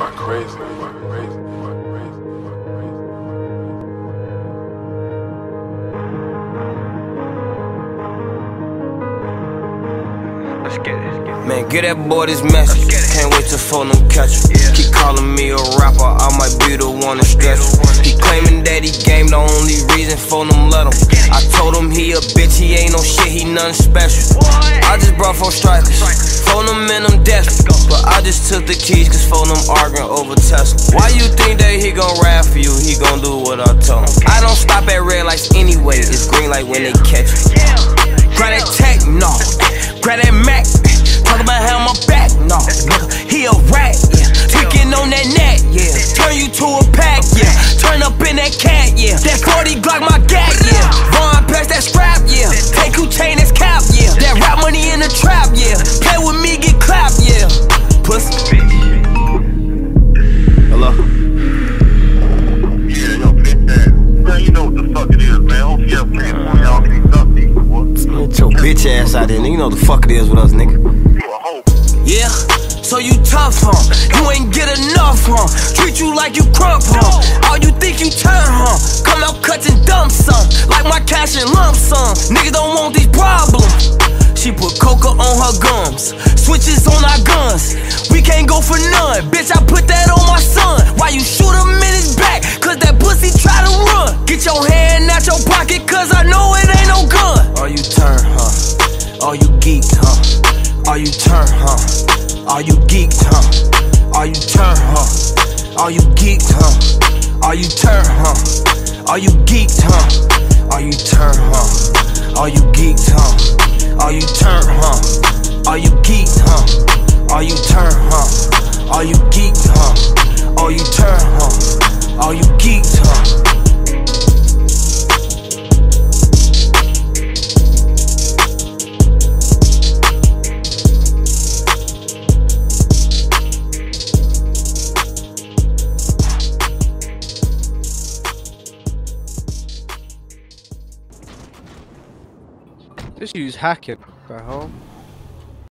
Boy, crazy. Boy, crazy. Boy, crazy. Boy, crazy. Let's get it. Man, get that boy this message. Can't wait to phone him catch him. Keep calling me a rapper, I might be the one to stretch him. He claiming that he game, the only reason for him let him. I told him he a bitch, he ain't no shit, he nothing special. I just brought four strikers, phone him and I'm desperate. Just took the keys, cause phone him arguing over Tesla. Why you think that he gon' rap for you? He gon' do what I told him. I don't stop at red lights anyway, it's green light when they catch me. Grab that tech, no. Grab that Mac. Talk about how my back, no. He a rat, yeah. Tweaking on that net, yeah. Turn you to a pack, yeah. Turn up in that cat, yeah. That 40 Glock my gat, yeah. Vaughn pass that scrap, yeah. Take who chain that's cap, ass out there, nigga. You know what the fuck it is with us, nigga. You a hoe. Yeah, so you tough, huh? You ain't get enough, huh? Treat you like you crump, huh? All you think you turn, huh? Come out cuts and dump some, like my cash and lump sum. Niggas don't want these problems. She put coca on her gums, switches on our guns. We can't go for none, bitch. I put that on my son. Why you shoot him in his back? Cause that pussy try to run. Get your hand out your pocket, cause I know it ain't no gun. Are you turn, huh? Are you geeked, huh? Are you turn, huh? Are you geeked, huh? Are you turn, huh? Are you geeked, huh? Are you turn, huh? Are you geeked, huh? Are you turn, huh? Are you geeked, huh? Are you turn, huh? Are you geeked, huh? Are you turn, huh? Are you geeked, huh? Are you turn, huh? Are you geeked, huh? Just use hacking. What home.